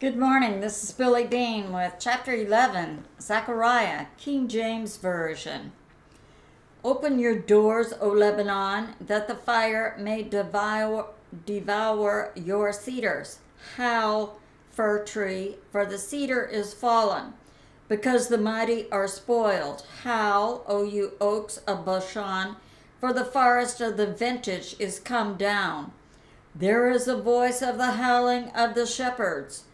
Good morning. This is Billie Beene with chapter 11, Zechariah, King James Version. Open your doors, O Lebanon, that the fire may devour, devour your cedars. Howl, fir tree, for the cedar is fallen, because the mighty are spoiled. Howl, O you oaks of Bashan, for the forest of the vintage is come down. There is a voice of the howling of the shepherds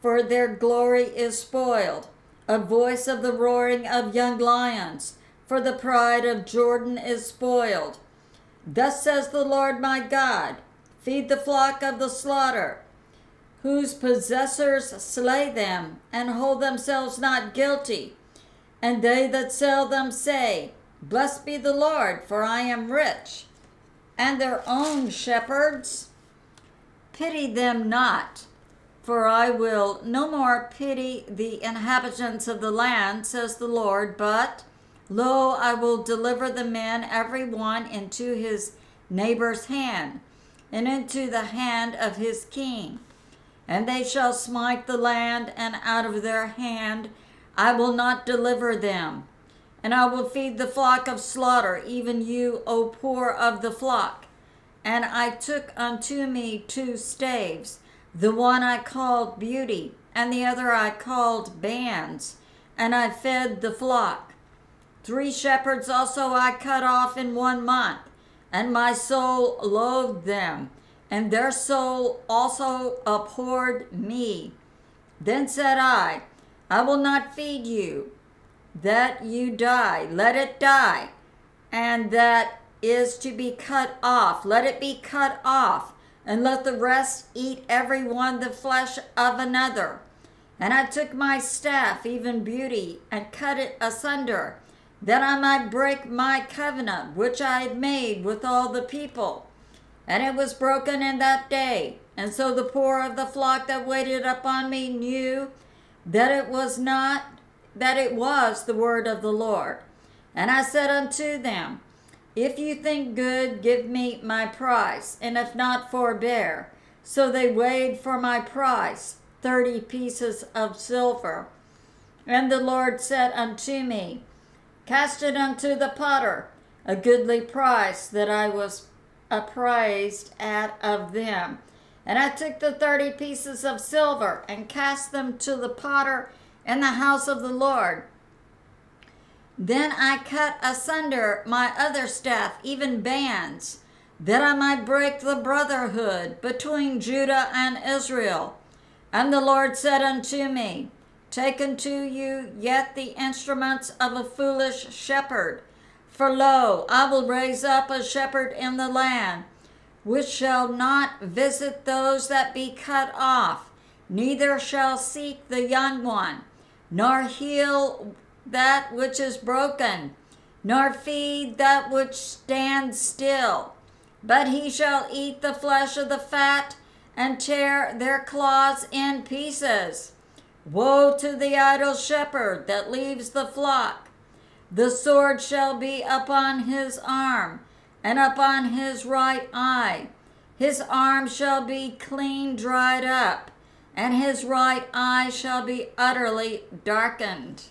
for their glory is spoiled. A voice of the roaring of young lions, for the pride of Jordan is spoiled. Thus says the Lord my God Feed the flock of the slaughter, whose possessors slay them, and hold themselves not guilty. And they that sell them say, Blessed be the Lord, for I am rich. And their own shepherds pity them not for I will no more pity the inhabitants of the land, says the Lord, but lo, I will deliver the men every one into his neighbor's hand, and into the hand of his king. And they shall smite the land, and out of their hand I will not deliver them. And I will feed the flock of slaughter, even you, O poor of the flock. And I took unto me two staves the one I called Beauty, and the other I called Bands, and I fed the flock. Three shepherds also I cut off in one month, and my soul loathed them, and their soul also abhorred me. Then said I, I will not feed you, that you die, let it die, and that is to be cut off, let it be cut off and let the rest eat every one the flesh of another. And I took my staff, even beauty, and cut it asunder, that I might break my covenant which I had made with all the people. And it was broken in that day. And so the poor of the flock that waited upon me knew that it was not, that it was the word of the Lord. And I said unto them, if you think good, give me my price, and if not, forbear. So they weighed for my price thirty pieces of silver. And the Lord said unto me, Cast it unto the potter, a goodly price that I was appraised at of them. And I took the thirty pieces of silver and cast them to the potter in the house of the Lord. Then I cut asunder my other staff, even bands, that I might break the brotherhood between Judah and Israel. And the Lord said unto me, Take unto you yet the instruments of a foolish shepherd. For lo, I will raise up a shepherd in the land, which shall not visit those that be cut off, neither shall seek the young one, nor heal that which is broken, nor feed that which stands still. But he shall eat the flesh of the fat and tear their claws in pieces. Woe to the idle shepherd that leaves the flock. The sword shall be upon his arm and upon his right eye. His arm shall be clean dried up, and his right eye shall be utterly darkened.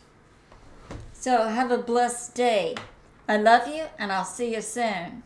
So have a blessed day. I love you, and I'll see you soon.